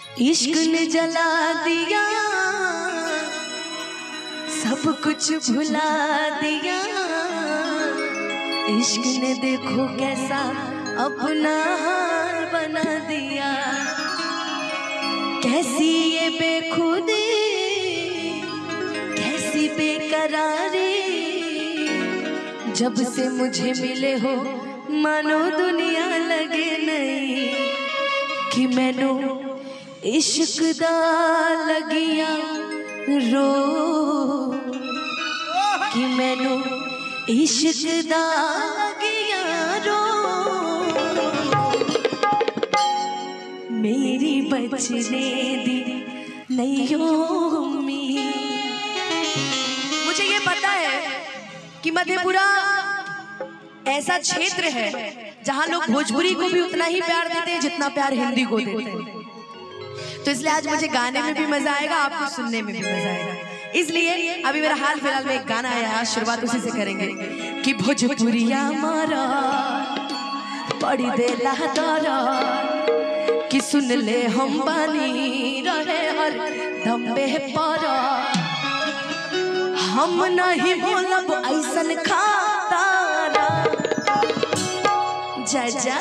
इश्क ने जला दिया सब कुछ भुला दिया। इश्क ने देखो कैसा अपना हाल बना दिया। कैसी ये बेखुदी कैसी बेकरारी जब से मुझे मिले हो मानो दुनिया लगे नहीं कि मैनू इश्क लगिया रो कि मैनू इश्क लगिया रो। मेरी बचने दी नहीं उम्मीद। मुझे ये पता है कि मधेपुरा ऐसा क्षेत्र है जहाँ लोग भोजपुरी को भी उतना ही प्यार देते हैं जितना प्यार हिंदी को देते हैं। तो इसलिए आज मुझे गाने में भी मज़ा आएगा, आपको सुनने में भी मज़ा आएगा। इसलिए अभी मेरा हाल फ़िलहाल में एक गाना आया शुरुआत उसी से करेंगे। कि भोजपुरिया मारा, पड़ी दे कि सुन ले हम बानी रहे हर दम्बे पर। हम नहीं बोलब ऐसन खातारा। जा जा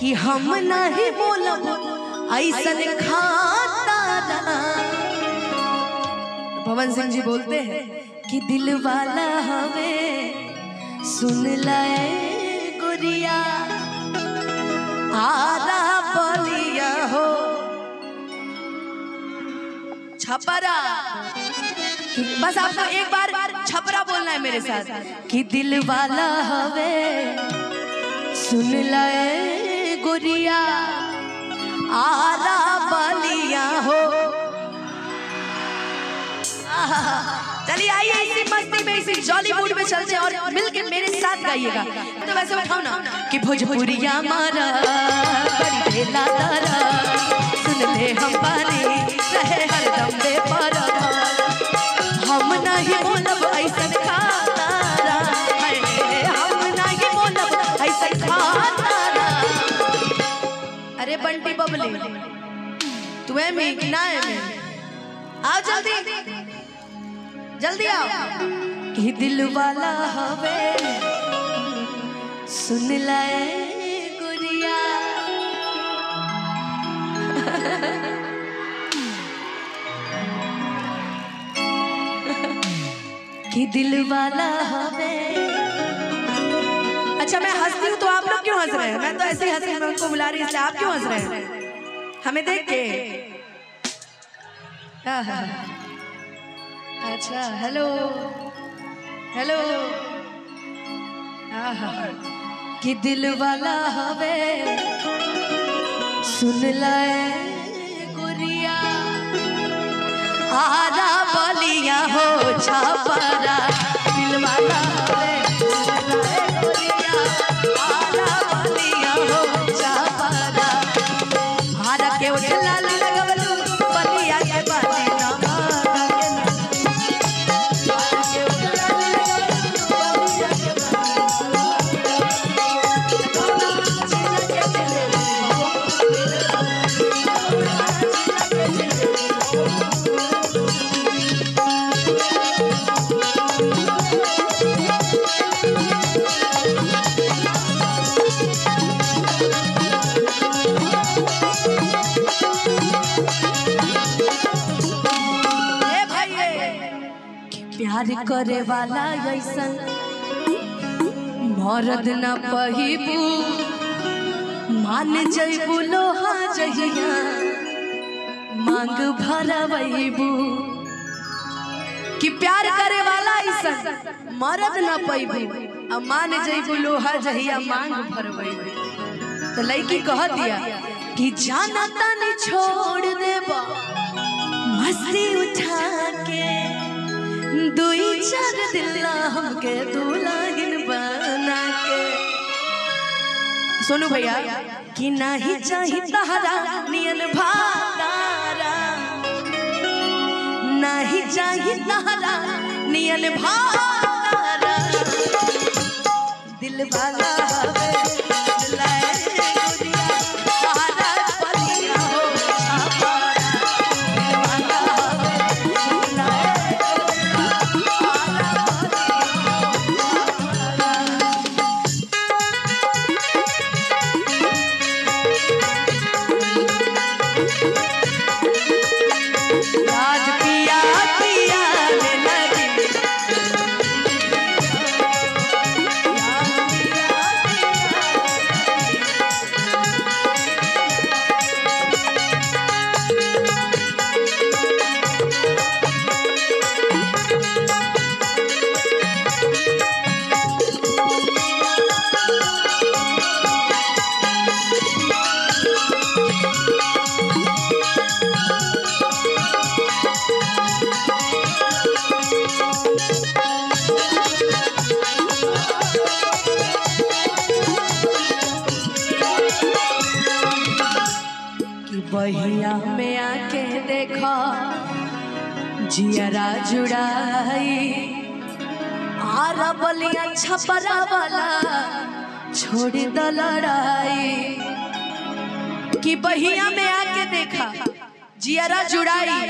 कि हम नहीं बोलब ऐसन खातारा पवन सिंह जी बोलते हैं कि दिल वाला हमें सुन लाए गुरिया आरा बलिया हो। छपरा। बस आपको एक बार छपरा बोलना है मेरे साथ कि दिल वाला हवे सुन लाए गुरिया आरा बलिया हो। चलिए आइए इसी मस्ती में, इसी जॉलीवुड में चलते और मिलके मेरे साथ गाइएगा। तो वैसे उठाओ ना कि भोजपुरिया मारा, बड़ी ढेला तारा, सुन ले हम पानी, रहे हर बंटी बबली तू है मी कि ना मी आओ जल्दी। जल्दी आओ। कि दिल वाला हवे। सुन लाए गुरिया कि दिल वाला हवे। अच्छा मैं हंसती हूँ तो आप लोग क्यों हंस रहे हैं? मैं तो ऐसे ही हंस रही हूँ, मैं उनको बुला रही हूँ इसलिए आप क्यों हंस रहे हैं? हमें देख। के हाँ, हाँ, हाँ। अच्छा हेलो। हेलो। कि दिल वाला हवे सुन लाए। प्यार करे वाला ऐसन मरद न पहिबू, मान जइबू लोहा जहिया। मांग भरबू कि प्यार करे वाला ऐसन मरद न पैबू आ मान जइबू लोहा जहिया, मांग भरबू तो लड़की कह दिया कि जाना तनी छोड़ देबा। मस्ती उठा के दुई दिल हमके बना के सोनू भैया कि नहीं चाहिए तहरा नियन भातारा। नहीं चाहिए तहरा नियन भातारा। दिल वाला जियरा जुड़ाई आरा बलिया छपरा वाला, छोड़ द लड़ाई। कि बहिया में आके देखा जियरा जुड़ाई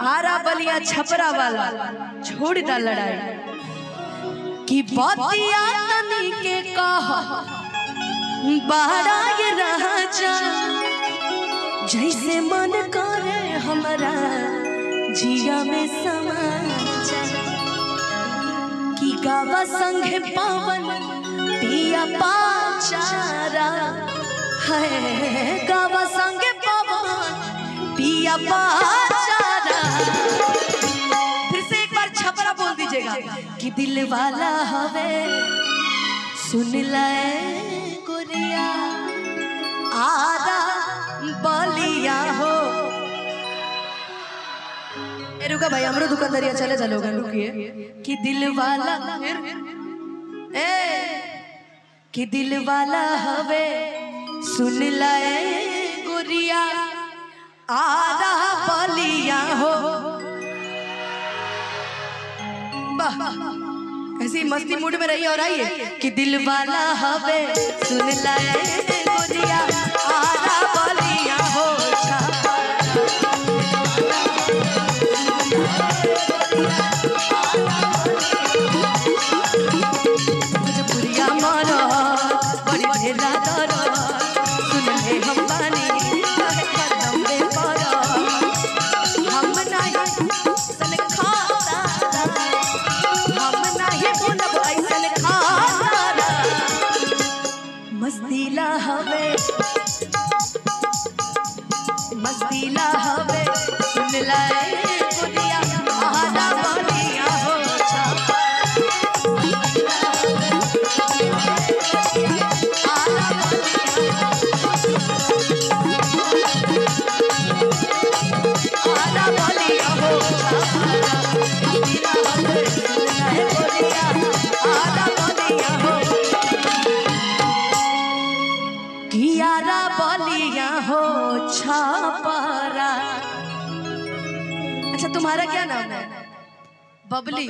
आरा बलिया छपरा वाला, छोड़ द लड़ाई। कि बतिया तनी के कह, बाड़ा ये राजा जैसे मन करे हमरा। जिया में समा। कि गावा संगे पावन पिया पाचारा है। गावा संगे पावन पिया पाचारा। फिर से एक बार छपरा बोल दीजिएगा कि दिल वाला हवे। सुन ले गुरिया आरा बलिया हो। रुका भाई, हमरो दुकानदारिया चले चलो रुकिए कि दिल वाला ए, कि दिल वाला हवे, सुन ले गुरिया आरा बलिया हो। वाह ऐसी मस्ती मूड में रहिए और आइए। कि दिल वाला हवे, सुन लाए गुजिया आरा हो छापारा अच्छा तुम्हारा क्या नाम है? बबली।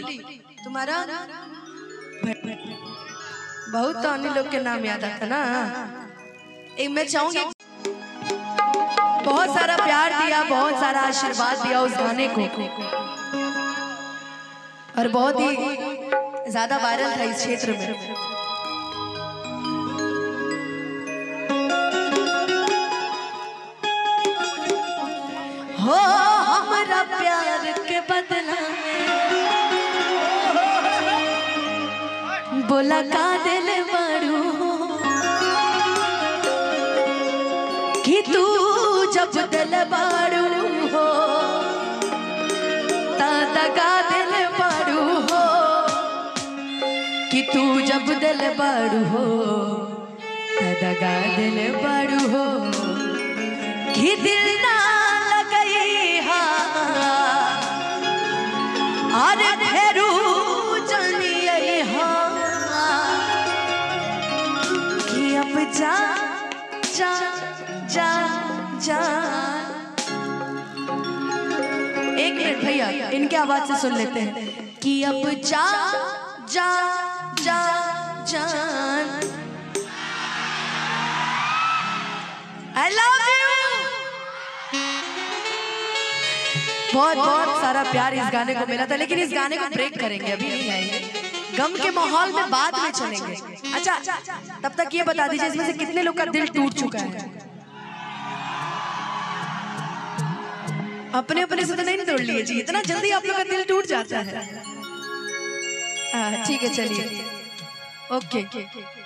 तुम्हारा? बहुत तो अन्य लोग के नाम याद आता ना। एक मैं चाहूँगी। बहुत सारा प्यार दिया, बहुत सारा आशीर्वाद दिया उस गाने को। और बहुत ही ज़्यादा वायरल था इस क्षेत्र में। हो हमरा प्यार के बदला बोला का दिल बड़ू कि तू जब दिल बड़ू हो दगा दिल बड़ू हो, कि तू जब दिल बड़ू हो दगा दिल बड़ू हो, कि दिल एक मिनट भैया, इनके आवाज़ से सुन लेते हैं। कि अब जा जा जा जान आई लव यू बहुत बहुत सारा प्यार इस गाने को मिला था, लेकिन इस गाने को ब्रेक करेंगे, अभी नहीं आएँगे। गम के माहौल में बाद में चलेंगे। अच्छा तब तक ये बता दीजिए, इसमें से कितने लोग का दिल टूट चुका है? अपने अपने से तो नहीं तोड़ लिए जी। इतना जल्दी आप लोग का दिल टूट जाता है। हाँ, ठीक है चलिए। ओके।